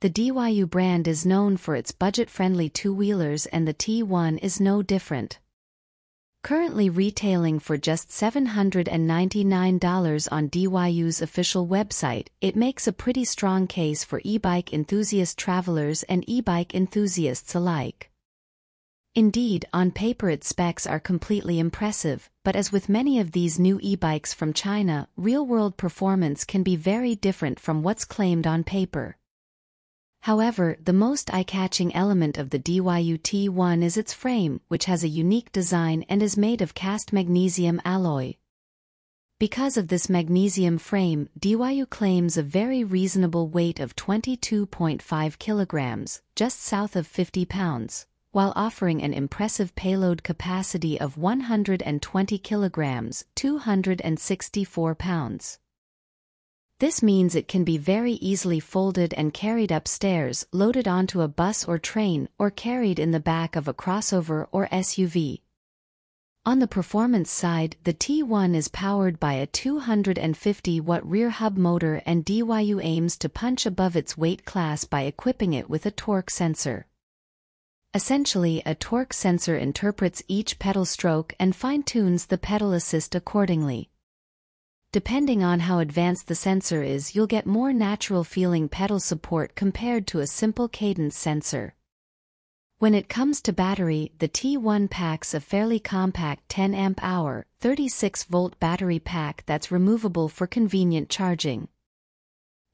the DYU brand is known for its budget-friendly two-wheelers and the T1 is no different. Currently retailing for just $799 on DYU's official website, it makes a pretty strong case for e-bike enthusiast travelers and e-bike enthusiasts alike. Indeed, on paper its specs are completely impressive, but as with many of these new e-bikes from China, real-world performance can be very different from what's claimed on paper. However, the most eye-catching element of the DYU T1 is its frame, which has a unique design and is made of cast magnesium alloy. Because of this magnesium frame, DYU claims a very reasonable weight of 22.5 kilograms, just south of 50 pounds while offering an impressive payload capacity of 120 kilograms 264 pounds. This means it can be very easily folded and carried upstairs, loaded onto a bus or train, or carried in the back of a crossover or SUV. On the performance side, the T1 is powered by a 250-watt rear hub motor and DYU aims to punch above its weight class by equipping it with a torque sensor. Essentially, a torque sensor interprets each pedal stroke and fine-tunes the pedal assist accordingly. Depending on how advanced the sensor is you'll get more natural-feeling pedal support compared to a simple cadence sensor. When it comes to battery, the T1 packs a fairly compact 10 amp hour, 36 volt battery pack that's removable for convenient charging.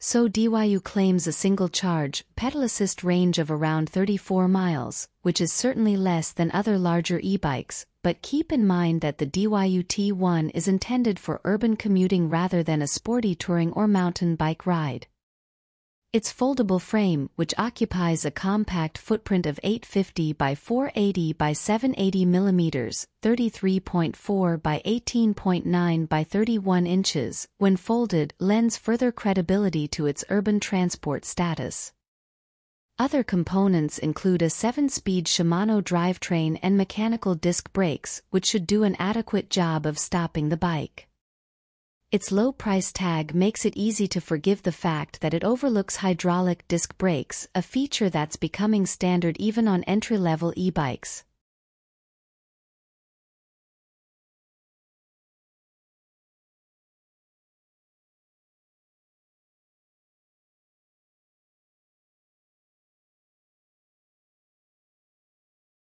So DYU claims a single charge, pedal assist range of around 34 miles, which is certainly less than other larger e-bikes, but keep in mind that the DYU T1 is intended for urban commuting rather than a sporty touring or mountain bike ride. Its foldable frame, which occupies a compact footprint of 850 by 480 by 780 mm, 33.4 by 18.9 by 31 inches, when folded, lends further credibility to its urban transport status. Other components include a 7-speed Shimano drivetrain and mechanical disc brakes, which should do an adequate job of stopping the bike. Its low price tag makes it easy to forgive the fact that it overlooks hydraulic disc brakes, a feature that's becoming standard even on entry-level e-bikes.